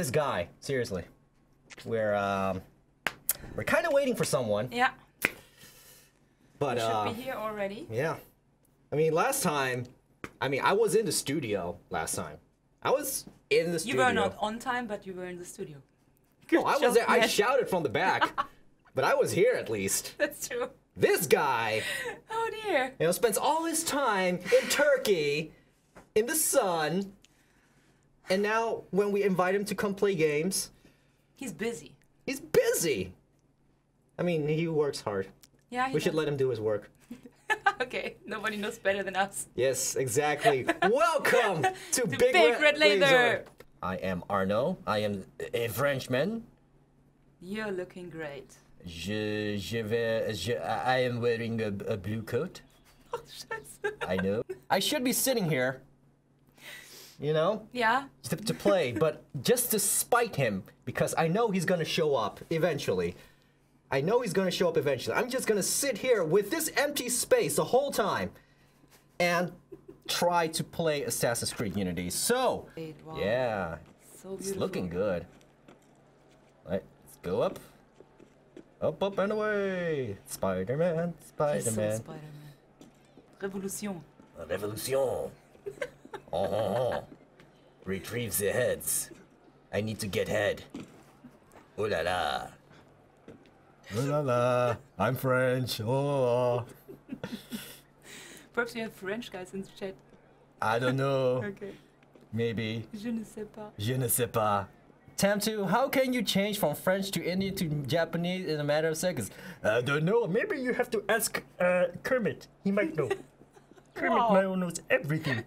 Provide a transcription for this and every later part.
this guy. Seriously, we're um, we're kind of waiting for someone, Yeah, but should uh, be here already. yeah. I mean, last time, I mean, I was in the studio last time. I was in the studio. You were not on time, but you were in the studio. No, I was there. I shouted from the back, but I was here at least. That's true. This guy, Oh dear. you know, spends all his time in Turkey, in the sun, and now when we invite him to come play games, He's busy. he's busy. I mean, he works hard. Yeah, he We should let him do his work. okay, nobody knows better than us. Yes, exactly. Welcome to, Big, Big Red Lazor. I am Arnaud. I am a Frenchman. You're looking great. Je, je vais, je, I am wearing a, a blue coat. Oh, I know. I should be sitting here, you know, Yeah, to, to play, but just to spite him because I know he's gonna show up eventually. I know he's gonna show up eventually. I'm just gonna sit here with this empty space the whole time and try to play Assassin's Creed Unity. So, wow. yeah, so it's looking good. Right, let's go up. Up, up, and away. Spider-Man, Spider-Man. Spider-Man. Revolution. Revolution. oh, oh, oh. Retrieve the heads. I need to get head. Oh la la. Oh la la. I'm French. Oh. Perhaps you have French guys in the chat. I don't know. Okay. Maybe. Je ne sais pas. Je ne sais pas. TamTu, how can you change from French to Indian to Japanese in a matter of seconds? I don't know. Maybe you have to ask uh, Kermit. He might know. Kermit Wow. knows everything.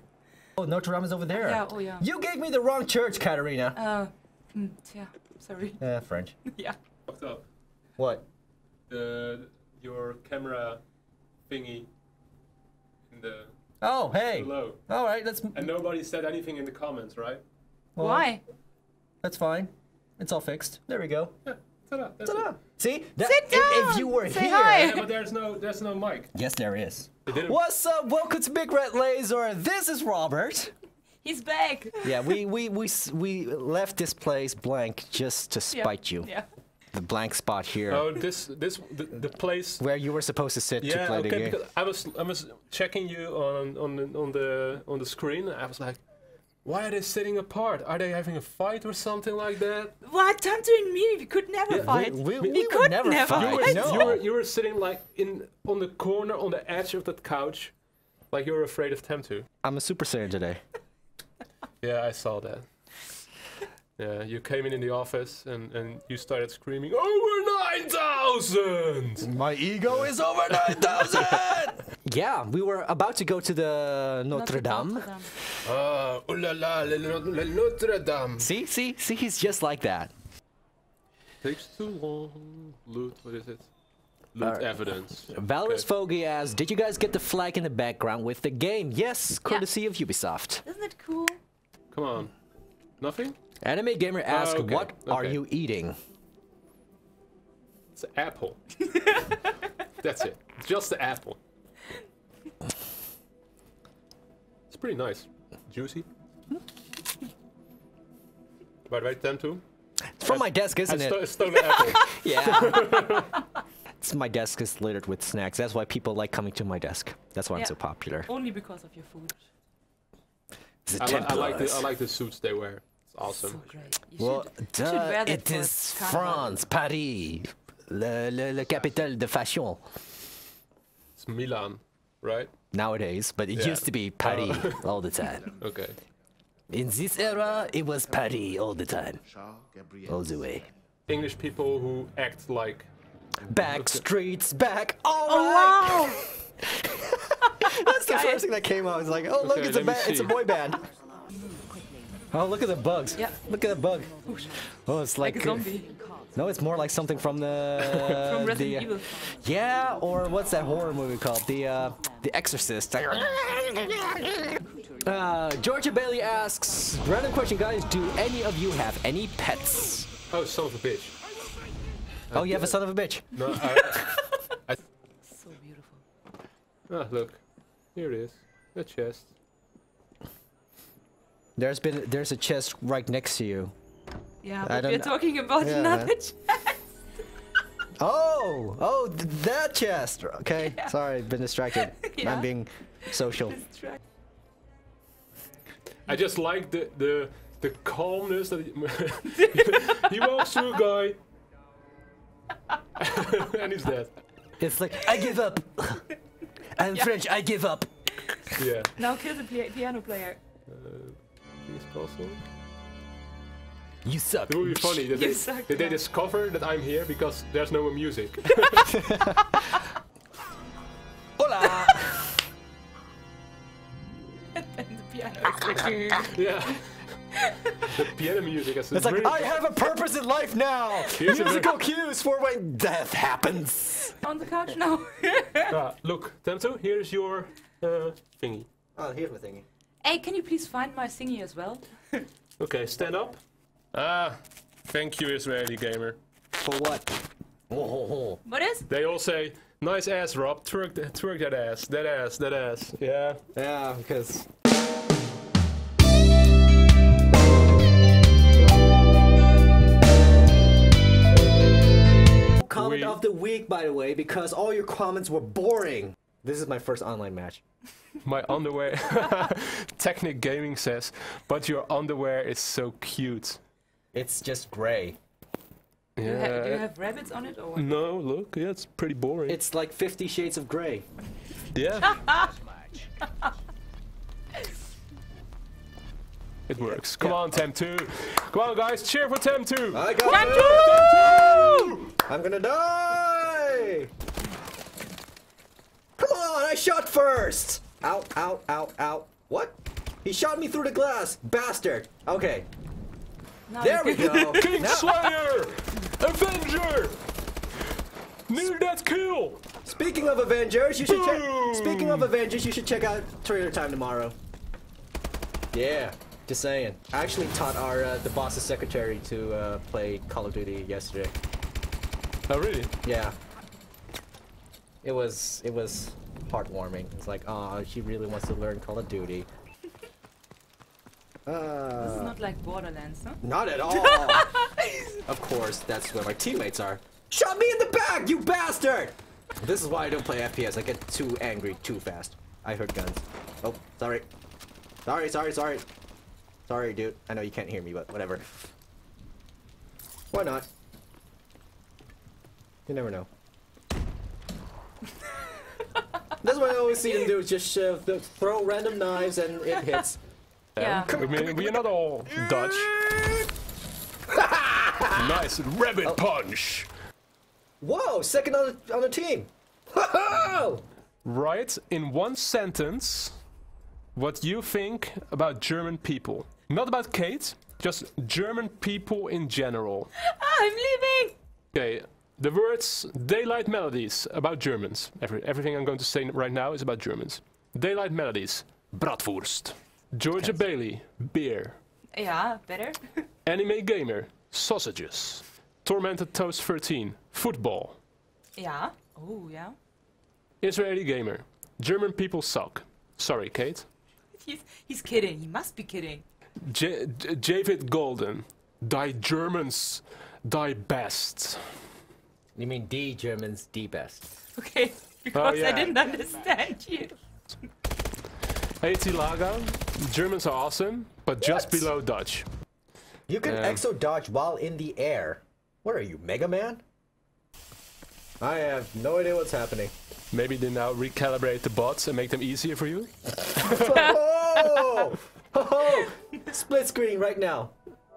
Oh, Notre Dame is over there. Yeah, oh yeah. You gave me the wrong church, Katharina. Uh, hmm, yeah, sorry. Uh, French. yeah. fucked up. What? The your camera thingy in the Oh, hey. below, All right, let's. and nobody said anything in the comments, right? well, Why? That's fine. It's all fixed. There we go. Yeah, ta-da. Ta-da. See? That, Sit if- If, you were Say here. hi. Yeah, but there's no there's no mic. Yes, there is. What's up? Welcome to Big Red Lazor. This is Robert. He's back. Yeah, we we we we left this place blank just to Yeah, spite you. Yeah. The blank spot here Oh, this this the, the place. where you were supposed to sit to Yeah, play the okay. game. Because I was I was checking you on on on the on the screen. I was like, why are they sitting apart? Are they having a fight or something like that? What? TamTu and me, we could never Yeah, fight. we, we, we we could never, never fight. You were. No. you were you were sitting like in on the corner on the edge of that couch, like you were afraid of TamTu. I'm a Super Saiyan today. Yeah, I saw that. Yeah, you came in in the office and, and you started screaming, Over 9,000! My ego is over 9,000! yeah, we were about to go to the Notre Dame. Oh la la, le, le, le Notre Dame. See, see, see, he's just like that. Takes too long. Loot, what is it? Uh, Loot Alright. evidence. Valorous Okay. Foggy asks, did you guys get the flag in the background with the game? Yes, courtesy of Ubisoft. Isn't it cool? Come on. Nothing? Anime Gamer asks, oh, okay, what are you eating? It's an apple. That's it. Just the apple. It's pretty nice. Juicy. By the way, TamTu, It's from my desk, isn't sto- it? stole the apple. Yeah. it's my desk is littered with snacks. That's why people like coming to my desk. That's why I'm so popular. Only because of your food. The I, li- I like the I like the suits they wear. It's awesome. So great. You Well, should, you duh, wear that it for. France, Paris, le, le, le capitale de fashion It's Milan, right? Nowadays, but it Yeah. used to be uh, Paris all the time. Okay. In this era, it was Paris all the time, all the way. English people who act like Back streets, back. All Oh right. wow! That's the first thing that came out. It's like, oh look, Okay, it's a let me ba- it's a boy band. Oh, look at the bugs. Yeah. Look at the bug. Oh, it's like, like a zombie No, it's more like something from the from the, Resident uh, Evil. Yeah, or what's that horror movie called? The uh, The Exorcist. Uh, Georgia Bailey asks, random question, guys. Do any of you have any pets? oh son of a bitch. Oh, you have a son of a bitch. No, I, So beautiful. ah, look, here it is, the chest. There's been there's a chest right next to you. Yeah, but we're know. talking about Yeah. another chest. Oh, oh, th- that chest. Okay, Yeah. sorry, been distracted. Yeah. I'm being social. Distract- I just like the the the calmness that he, he walks through guy, and he's dead. It's like I give up. I'm French. I give up. Yeah. Now kill the pia- piano player. Uh, It's possible. You suck. It would be funny that they, suck, that they discover that I'm here because there's no more music. Hola. and the piano is like, yeah. the piano music is It's like really I have a purpose in life now. Here's Musical cues for when death happens. on the couch now. Ah, look, TamTu, here's your uh, thingy. Oh, here's my thingy. hey, can you please find my thingy as well? Okay, stand up. Ah, thank you, Israeli gamer. For what? Oh, What is? They all say, nice ass, Rob. Twerk, th- twerk that ass. That ass, that ass. Yeah. yeah, because. Comment We- of the week, by the way, because all your comments were boring. This is my first online match. My underwear. Technic Gaming says, but your underwear is so cute. It's just gray. Do you, Yeah. ha- do you have rabbits on it or what? No, look, yeah, it's pretty boring. It's like Fifty Shades of Grey. yeah. it works. Come Yeah. on, TamTu. Come on, guys, cheer for TamTu. I got Time it! to- I'm gonna die! Come on, I shot first! Out, out, out, out. What? He shot me through the glass, bastard! Okay, Now there we go. King Now- Slayer! Avenger! Near that kill! speaking of Avengers, you should check. Speaking of Avengers, you should check out Trailer Time tomorrow. Yeah, just saying. I actually taught our uh, the boss's secretary to uh, play Call of Duty yesterday. Oh, really? Yeah. It was it was heartwarming. It's like, oh, she really wants to learn Call of Duty. This is Uh, not like Borderlands, no? not at all. of course, that's where my teammates are. Shot me in the back, you bastard! This is why I don't play FPS. I get too angry too fast. I heard guns. Oh, sorry. Sorry, sorry, sorry. Sorry, dude. I know you can't hear me, but whatever. Why not? You never know. That's what I always see them do, is just uh, throw random knives and it hits. Yeah. I mean, we're not all Dutch. nice rabbit oh. punch! Whoa, second on the, on the team! Ho-ho! Write in one sentence what you think about German people. Not about Kate, just German people in general. Ah, I'm leaving! Okay, the words daylight melodies about Germans. Every, everything I'm going to say right now is about Germans. Daylight melodies, bratwurst. Georgia Bailey, beer. Yeah, better. Anime gamer, sausages. Tormented Toast 13, football. yeah. Oh, yeah. Israeli gamer, German people suck. Sorry, Kate. He's, he's kidding. He must be kidding. J- J- David Golden, die Germans, die best. You mean D Germans, D best. Okay, because oh, yeah. I didn't understand you. AT Laga, Germans are awesome, but just below Dutch. You can Yeah. exo dodge while in the air. What are you, Mega Man? I have no idea what's happening. Maybe they now recalibrate the bots and make them easier for you? oh! oh! Split screen right now.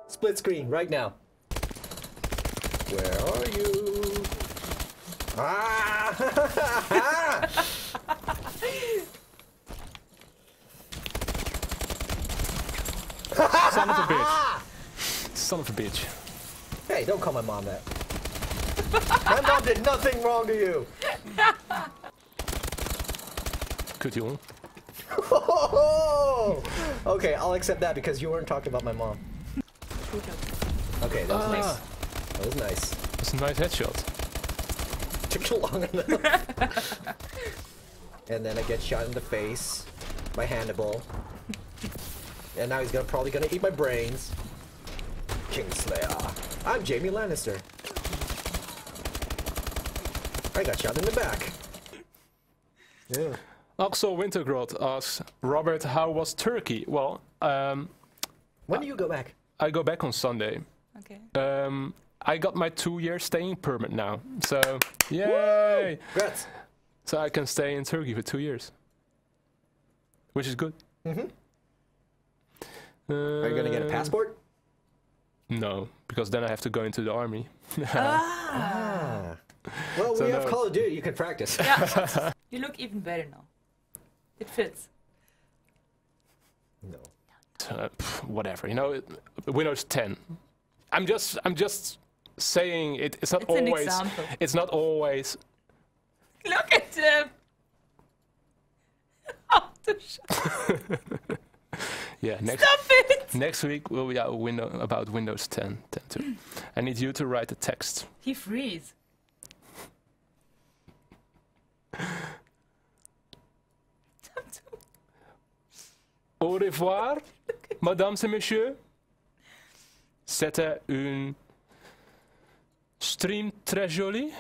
Split screen right now. Where are you? Ah! Son of a bitch. Son of a bitch. hey, don't call my mom that. my mom did nothing wrong to you. Kut jongen. Oh! Okay, I'll accept that because you weren't talking about my mom. Okay, that was nice. Ah. That was nice. That's a nice headshot. Took you long enough. and then I get shot in the face by Hannibal. And now he's gonna probably gonna eat my brains. Kingslayer. I'm Jamie Lannister. I got shot in the back. Yeah. Axel Wintergrot asks, Robert, how was Turkey? Well, um, When do you go back? I go back on Sunday. Okay. Um, I got my two-year staying permit now, so yay! Congrats. So I can stay in Turkey for two years, which is good. Mhm. Are you gonna get a Uh, passport? No, because then I have to go into the army. Ah. Well, So we have no. Call of Duty. You can practice. Yeah. you look even better now. It fits. No. Uh, pff, whatever, you know, it- Windows 10. I'm just, I'm just saying it, it's not It's an always, example. it's not always. Look at him. Oh, the sh- Yeah, next Stop it! next week will be our window about Windows 10, 10 too. I need you to write a text. He freeze. Au revoir, mesdames et messieurs. C'était une stream très jolie.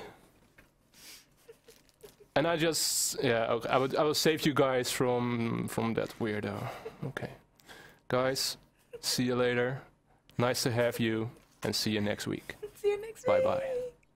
And I just, yeah, okay, I would, I will save you guys from from that weirdo. Okay, guys, see you later. Nice to have you, and see you next week. See you next Bye week. bye.